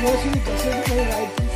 Gracias.